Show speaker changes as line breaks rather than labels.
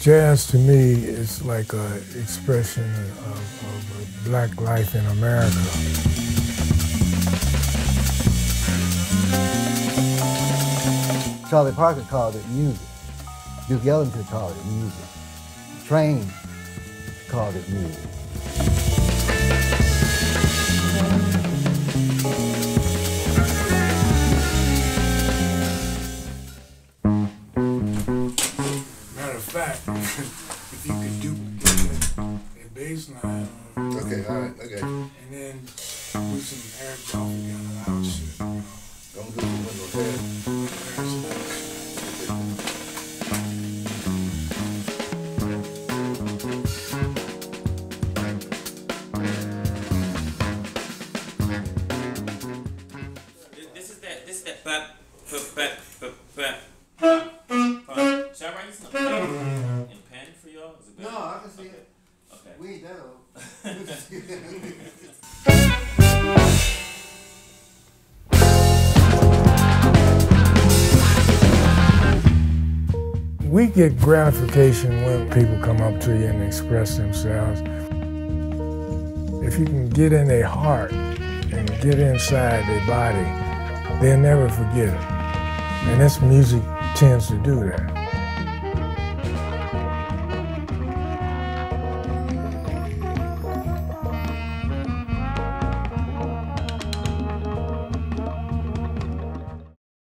Jazz to me is like an expression of, of black life in America.
Charlie Parker called it music. Duke Ellington called it music. Trane called it music.
Fact, if you could duplicate a bass line
Okay, all right, okay.
and then do some Eric Dolphy kind of loud shit.
Don't do the windows head.
This is that. This is that. Bap, bap,
We get gratification when people come up to you and express themselves. If you can get in their heart and get inside their body, they'll never forget it. And this music tends to do that.